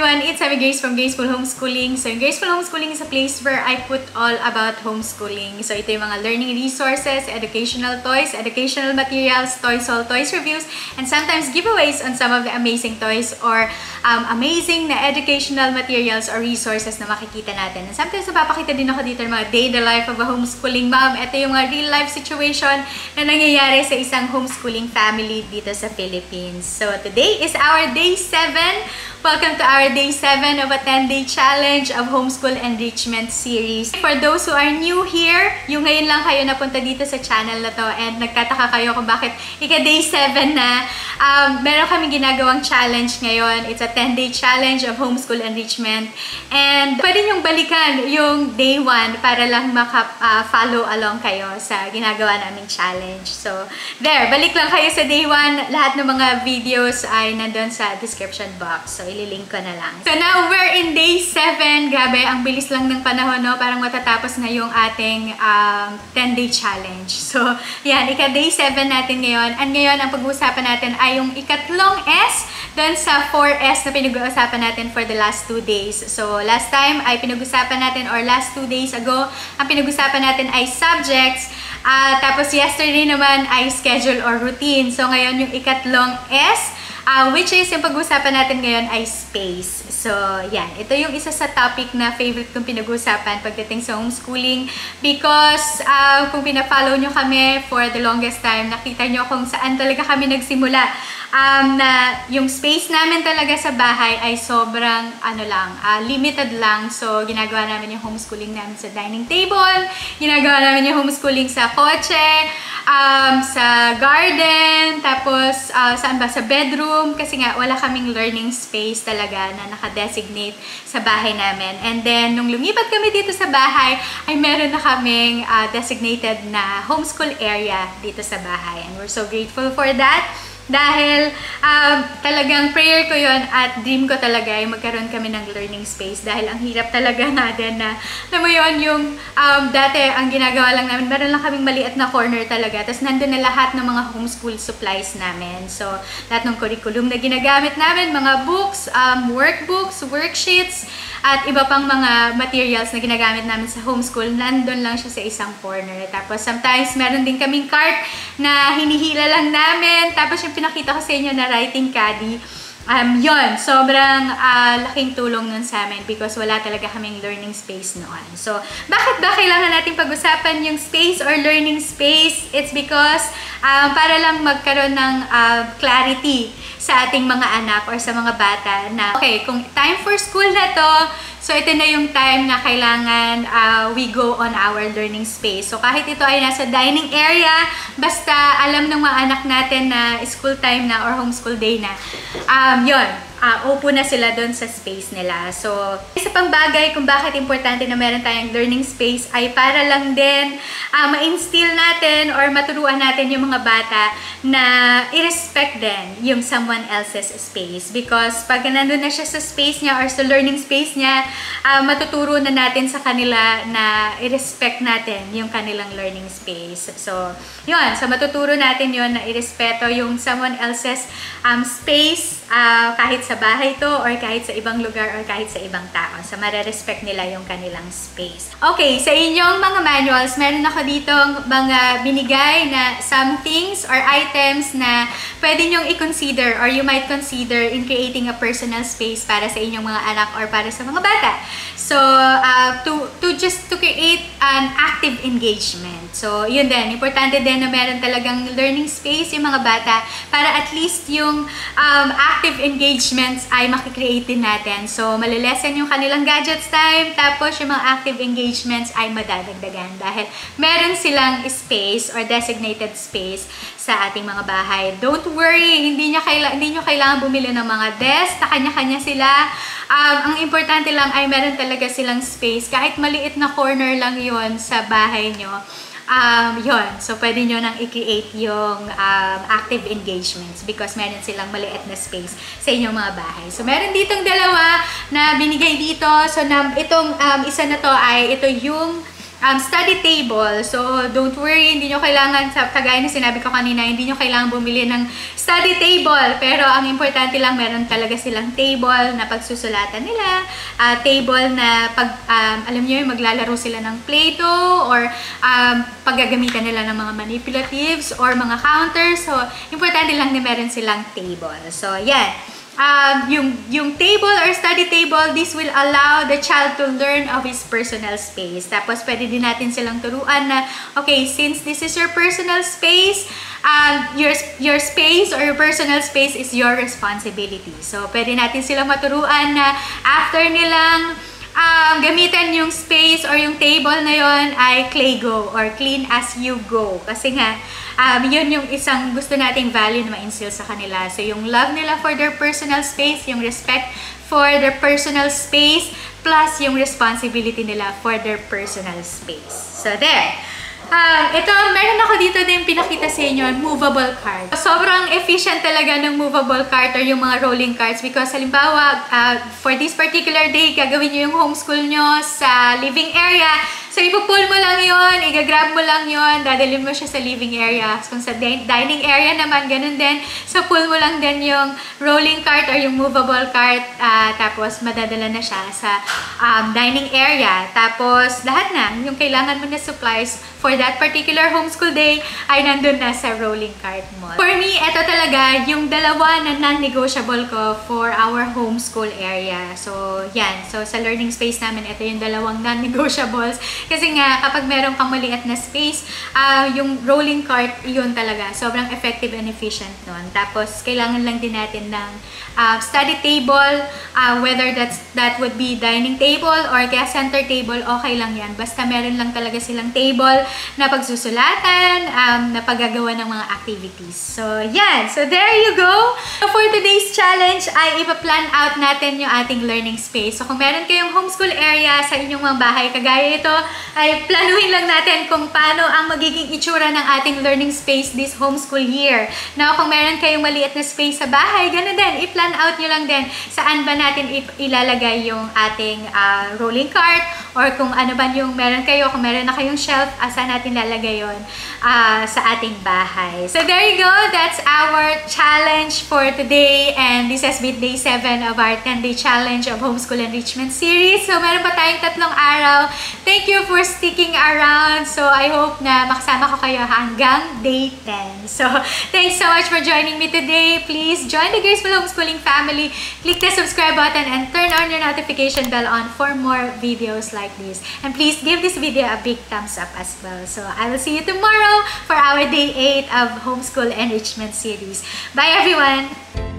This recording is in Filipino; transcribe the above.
everyone! It's Amy Grace from Graceful Homeschooling. So, Graceful Homeschooling is a place where I put all about homeschooling. So, ito yung mga learning resources, educational toys, educational materials, toys haul, toys reviews, and sometimes giveaways on some of the amazing toys or um, amazing na educational materials or resources na makikita natin. And sometimes napapakita din ako dito ng mga day the life of a homeschooling mom. Ito yung mga real life situation na nangyayari sa isang homeschooling family dito sa Philippines. So, today is our day 7 Welcome to our day 7 of a 10-day challenge of Homeschool Enrichment Series. For those who are new here, yung ngayon lang kayo napunta dito sa channel na to and nagtataka kayo kung bakit ika-day 7 na, um, meron kami ginagawang challenge ngayon. It's a 10-day challenge of Homeschool Enrichment. And pwede nyong balikan yung day 1 para lang maka-follow uh, along kayo sa ginagawa naming challenge. So, there, balik lang kayo sa day 1. Lahat ng mga videos ay nandun sa description box. So, ililink ko na lang. So now, we're in day 7. Grabe, ang bilis lang ng panahon, no? Parang matatapos na yung ating um, 10-day challenge. So, yan, ika-day 7 natin ngayon. And ngayon, ang pag-uusapan natin ay yung ikatlong S doon sa 4S na pinag-uusapan natin for the last 2 days. So, last time ay pinag-usapan natin or last 2 days ago, ang pinag-usapan natin ay subjects. Uh, tapos yesterday naman ay schedule or routine. So, ngayon yung ikatlong S Uh, which is, yung pag-uusapan natin ngayon ay space. So, yan. Ito yung isa sa topic na favorite kong pinag-uusapan pagdating sa homeschooling because uh, kung pina-follow nyo kami for the longest time, nakita nyo kung saan talaga kami nagsimula. Um, na yung space namin talaga sa bahay ay sobrang ano lang, uh, limited lang. So, ginagawa namin yung homeschooling namin sa dining table, ginagawa namin yung homeschooling sa kotse, um, sa garden, tapos uh, saan ba? Sa bedroom. Kasi nga, wala kaming learning space talaga na naka-designate sa bahay namin. And then, nung lumipat kami dito sa bahay, ay meron na kaming uh, designated na homeschool area dito sa bahay. And we're so grateful for that. Dahil um, talagang prayer ko yon at dream ko talaga ay magkaroon kami ng learning space dahil ang hirap talaga nga din na, alam mo yun, yung um, dati ang ginagawa lang namin, meron lang kaming maliit na corner talaga. Tapos nandun na lahat ng mga homeschool supplies namin. So, lahat ng curriculum na ginagamit namin, mga books, um, workbooks, worksheets, at iba pang mga materials na ginagamit namin sa homeschool, nandun lang siya sa isang corner. Tapos sometimes meron din kaming cart na hinihila lang namin. Tapos yung pinakita ko sa inyo na writing caddy, um, yon sobrang uh, laking tulong nun sa amin because wala talaga kaming learning space noon. So, bakit ba kailangan natin pag-usapan yung space or learning space? It's because um, para lang magkaroon ng uh, clarity sa ating mga anak or sa mga bata na, okay, kung time for school na to, so ito na yung time na kailangan uh, we go on our learning space. So kahit ito ay nasa dining area, basta alam ng mga anak natin na school time na or homeschool day na, um, yon uh, upo na sila doon sa space nila. So, isa pang bagay kung bakit importante na meron tayong learning space ay para lang din uh, ma-instill natin or maturuan natin yung mga bata na i-respect din yung someone else's space. Because pag nandun na siya sa space niya or sa learning space niya, uh, matuturo na natin sa kanila na i-respect natin yung kanilang learning space. So, yun. So, matuturo natin yun na i-respeto yung someone else's um, space uh, kahit sa bahay to or kahit sa ibang lugar or kahit sa ibang tao. So, marerespect nila yung kanilang space. Okay, sa inyong mga manuals, meron ako dito mga binigay na some things or items na pwede nyong i-consider or you might consider in creating a personal space para sa inyong mga anak or para sa mga bata. So, uh, to, to just to create an active engagement. So, yun din. Importante din na meron talagang learning space yung mga bata para at least yung um, active engagement engagements ay makikreate natin. So, malilesen yung kanilang gadgets time, tapos yung mga active engagements ay madadagdagan dahil meron silang space or designated space sa ating mga bahay. Don't worry, hindi, niya kaila hindi nyo kailangan bumili ng mga desk, na kanya-kanya sila. Um, ang importante lang ay meron talaga silang space. Kahit maliit na corner lang yon sa bahay nyo um, yon So, pwede nyo nang i-create yung um, active engagements because meron silang maliit na space sa inyong mga bahay. So, meron ditong dalawa na binigay dito. So, na, itong um, isa na to ay ito yung um, study table. So, don't worry, hindi nyo kailangan, sa kagaya na sinabi ko kanina, hindi nyo kailangan bumili ng study table. Pero, ang importante lang, meron talaga silang table na pagsusulatan nila. Uh, table na pag, um, alam nyo maglalaro sila ng Play-Doh or um, paggagamitan nila ng mga manipulatives or mga counters. So, importante lang na meron silang table. So, yan um, yung, yung table or study table, this will allow the child to learn of his personal space. Tapos, pwede din natin silang turuan na, okay, since this is your personal space, um, your, your space or your personal space is your responsibility. So, pwede natin silang maturuan na after nilang um, gamitan yung space or yung table na yon ay clay go or clean as you go. Kasi nga, um, yun yung isang gusto nating value na ma-instill sa kanila. So, yung love nila for their personal space, yung respect for their personal space, plus yung responsibility nila for their personal space. So, there. Um, ito, meron ako dito din pinakita sa inyo, movable cart. Sobrang efficient talaga ng movable cart or yung mga rolling carts because halimbawa, uh, for this particular day, gagawin nyo yung homeschool nyo sa living area, So, ipupull mo lang yon, igagrab mo lang yon, dadalhin mo siya sa living area. Kung sa dining area naman, ganun din. So, pull mo lang din yung rolling cart or yung movable cart. Uh, tapos, madadala na siya sa um, dining area. Tapos, lahat na, yung kailangan mo na supplies for that particular homeschool day ay nandun na sa rolling cart mo. For me, ito talaga yung dalawa na non-negotiable ko for our homeschool area. So, yan. So, sa learning space namin, ito yung dalawang non-negotiables kasi nga, kapag meron kang maliit na space, uh, yung rolling cart, yun talaga. Sobrang effective and efficient nun. Tapos, kailangan lang din natin ng uh, study table, uh, whether that's, that would be dining table or kaya center table, okay lang yan. Basta meron lang talaga silang table na pagsusulatan, um, na paggagawa ng mga activities. So, yan. So, there you go. So, for today's challenge, ay ipa-plan out natin yung ating learning space. So, kung meron kayong homeschool area sa inyong mga bahay, kagaya ito, ay planuhin lang natin kung paano ang magiging itsura ng ating learning space this homeschool year. Now, kung meron kayong maliit na space sa bahay, ganun din, i-plan out nyo lang din saan ba natin ilalagay yung ating uh, rolling cart or kung ano ba yung meron kayo, kung meron na kayong shelf, asa natin lalagay yon uh, sa ating bahay. So, there you go. That's our challenge for today and this has been day 7 of our 10-day challenge of Homeschool Enrichment Series. So, meron pa tayong tatlong araw. Thank you for sticking around. So, I hope na makasama ko kayo hanggang day 10. So, thanks so much for joining me today. Please join the Graceful Homeschooling family. Click the subscribe button and turn on your notification bell on for more videos like this. And please give this video a big thumbs up as well. So, I will see you tomorrow for our day 8 of Homeschool Enrichment Series. Bye everyone!